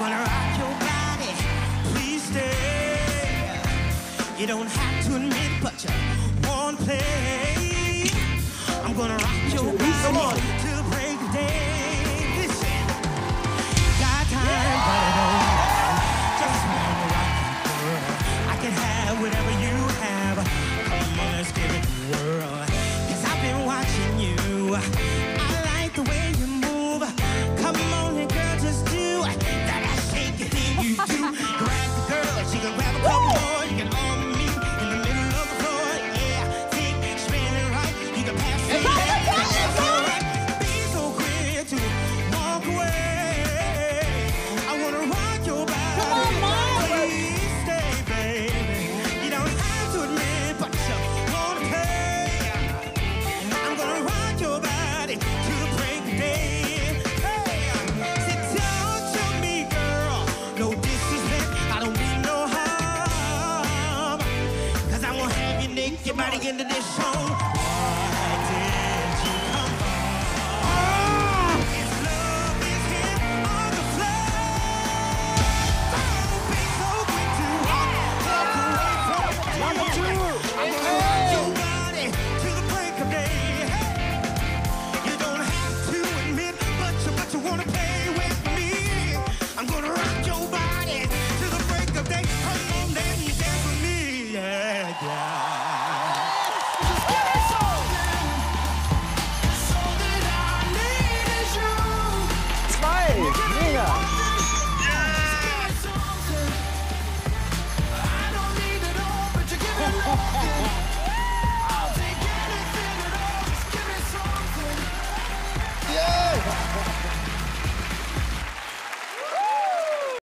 wanna rock your body, please stay. You don't have to admit, but you won't play. I'm gonna rock your body. Come on. Get your body into this song.